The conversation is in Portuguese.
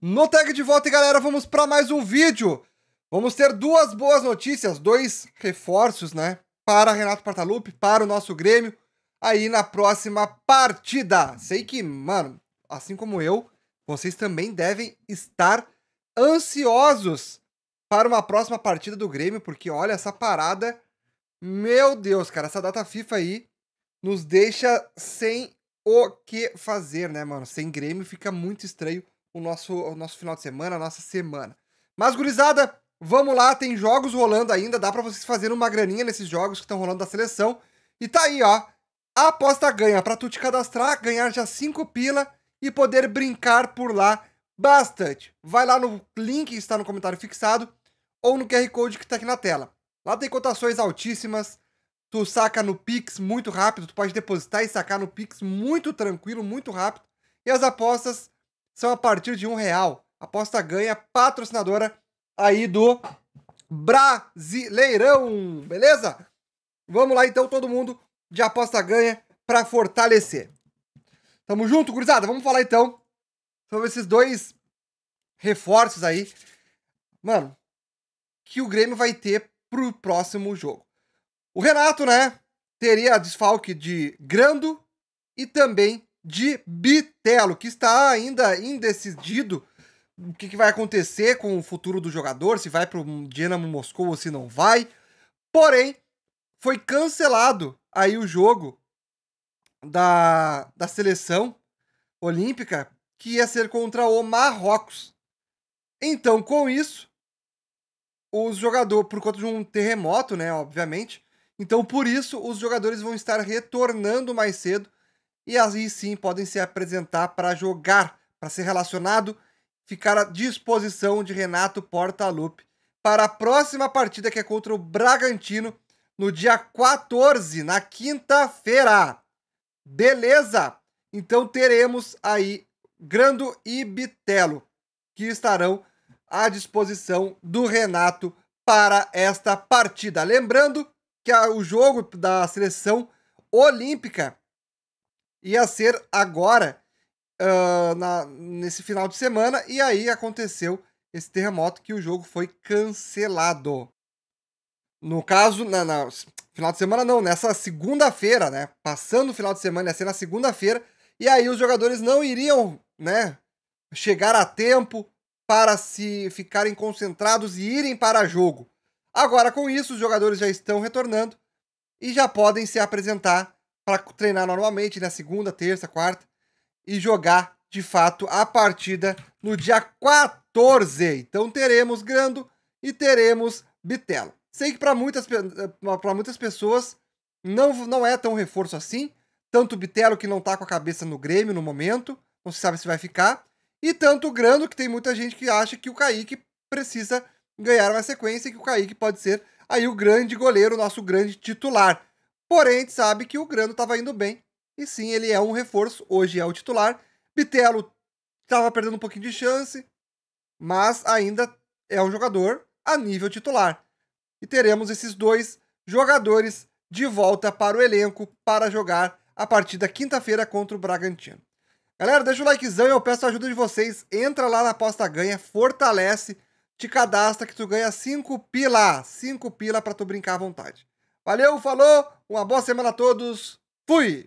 No tag de volta, galera, vamos para mais um vídeo. Vamos ter duas boas notícias, dois reforços, né? Para Renato Portaluppi, para o nosso Grêmio, aí na próxima partida. Sei que, mano, assim como eu, vocês também devem estar ansiosos para uma próxima partida do Grêmio, porque olha essa parada. Meu Deus, cara, essa data FIFA aí nos deixa sem o que fazer, né, mano? Sem Grêmio fica muito estranho o nosso, o nosso final de semana, a nossa semana. Mas, gurizada, vamos lá, tem jogos rolando ainda, dá para vocês fazerem uma graninha nesses jogos que estão rolando da seleção. E tá aí, ó, a aposta ganha para tu te cadastrar, ganhar já 5 pila e poder brincar por lá bastante. Vai lá no link que está no comentário fixado ou no QR Code que está aqui na tela. Lá tem cotações altíssimas, tu saca no Pix muito rápido, tu pode depositar e sacar no Pix muito tranquilo, muito rápido. E as apostas são a partir de um real. Aposta ganha, patrocinadora aí do Brasileirão, beleza? Vamos lá então, todo mundo de aposta ganha para fortalecer. Tamo junto, gurizada? Vamos falar então sobre esses dois reforços aí. Mano, que o Grêmio vai ter pro próximo jogo. O Renato, né, teria desfalque de Grando e também de Bitelo, que está ainda indecidido o que, que, vai acontecer com o futuro do jogador, se vai para o Dinamo Moscou ou se não vai. Porém, foi cancelado aí o jogo da, da seleção olímpica que ia ser contra o Marrocos. Então, com isso, os jogadores, por conta de um terremoto, né, obviamente, então por isso os jogadores vão estar retornando mais cedo e aí sim podem se apresentar para jogar, para ser relacionado, ficar à disposição de Renato Portaluppi para a próxima partida que é contra o Bragantino no dia 14, na quinta-feira. Beleza? Então teremos aí Grando e Bitelo que estarão à disposição do Renato para esta partida. Lembrando que o jogo da seleção olímpica ia ser agora, uh, na, nesse final de semana, e aí aconteceu esse terremoto que o jogo foi cancelado. No caso, na, na final de semana não, nessa segunda-feira, né? Passando o final de semana, ia ser na segunda-feira, e aí os jogadores não iriam, né, chegar a tempo para se ficarem concentrados e irem para jogo. Agora, com isso, os jogadores já estão retornando e já podem se apresentar para treinar normalmente na segunda, terça, quarta e jogar de fato a partida no dia 14. Então teremos Grando e teremos Bitelo. Sei que para muitas, para muitas pessoas não, não é tão reforço assim. Tanto o Bitelo, que não está com a cabeça no Grêmio no momento, não se sabe se vai ficar. E tanto o Grando, que tem muita gente que acha que o Kaique precisa ganhar uma sequência e que o Kaique pode ser aí o grande goleiro, o nosso grande titular. Porém, a gente sabe que o Grando estava indo bem. E sim, ele é um reforço. Hoje é o titular. Bitelo estava perdendo um pouquinho de chance, mas ainda é um jogador a nível titular. E teremos esses dois jogadores de volta para o elenco para jogar a partida quinta-feira contra o Bragantino. Galera, deixa o likezão e eu peço a ajuda de vocês. Entra lá na aposta ganha, fortalece, te cadastra que tu ganha 5 pila. 5 pila para tu brincar à vontade. Valeu, falou, uma boa semana a todos. Fui!